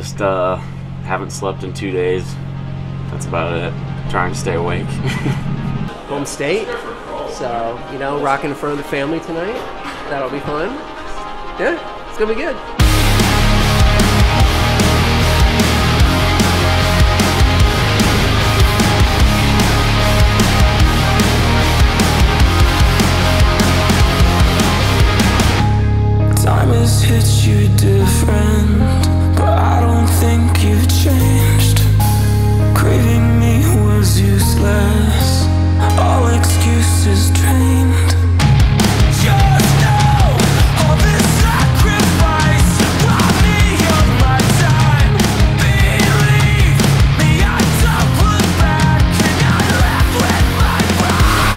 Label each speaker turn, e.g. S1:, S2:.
S1: Just uh, haven't slept in two days. That's about it. Trying to stay awake.
S2: home state. So, you know, rocking in front of the family tonight. That'll be fun. Yeah, it's gonna be good.
S3: Time has hit you